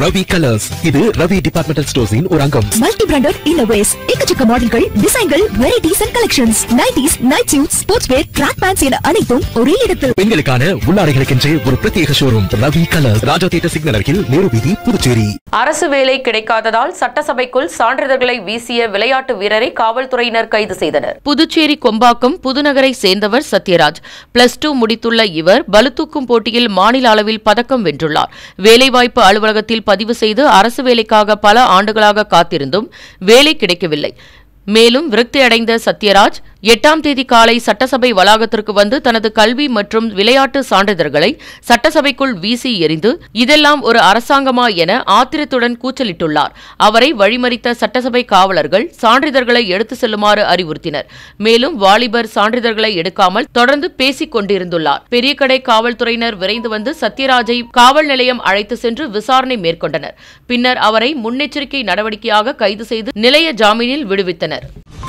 Ravi colours. இது Ravi departmental ஸ்டோர்ஸின் ஒரு அங்கம் மல்டி பிராண்டட் இன்னோவேஸ் எக்கச்சக்க மாடல்கள் டிசைன்கள் varieties and collections nighties night suit sports wear track pants என அனைத்தும் ஒரே இடத்தில். பெண்களுக்கான உள்ளாடைகளுக்கென்றே ஒரு பிரத்யேக showroom Ravi colours. Raja theatre signal அருகில் நேரு வீதி புதுச்சேரி. அரசு வேலை கிடைக்காததால் சட்டசபைக்குள் சான்றிதழ்களை வீசிய விளையாட்டு வீரரை காவல்துறையினர் கைது செய்தனர். புதுச்சேரி கொம்பாக்கம் புதுநகரை சேர்ந்தவர் சத்யராஜ். பிளஸ் டூ முடித்துள்ள இவர் பளுதூக்கும் போட்டியில் மாநில அளவில் பதக்கம் வென்றுள்ளார். வேலைவாய்ப்பு அலுவலகத்தில் பதிவு செய்து அரசு வேலைக்காக பல ஆண்டுகளாக காத்திருந்தும் வேலை கிடைக்கவில்லை. மேலும் விரக்தியடைந்த சத்யராஜ் எட்டாம் தேதி காலை சட்டசபை வளாகத்திற்கு வந்து தனது கல்வி மற்றும் விளையாட்டு சான்றிதழ்களை சட்டசபைக்குள் வீசி எறிந்து இதெல்லாம் ஒரு அரசாங்கமா என ஆத்திரத்துடன் கூச்சலிட்டுள்ளார். அவரை வழிமறித்த சட்டசபை காவலர்கள் சான்றிதழ்களை எடுத்து செல்லுமாறு அறிவுறுத்தினர். மேலும் வாலிபர் சான்றிதழ்களை எடுக்காமல் தொடர்ந்து பேசிக் கொண்டிருந்துள்ளார். பெரியகடை காவல்துறையினர் விரைந்து வந்து சத்யராஜை காவல் நிலையம் அழைத்து சென்று விசாரணை மேற்கொண்டனர். பின்னர் அவரை முன்னெச்சரிக்கை நடவடிக்கையாக கைது செய்து நிலைய ஜாமீனில் விடுவித்தனர்.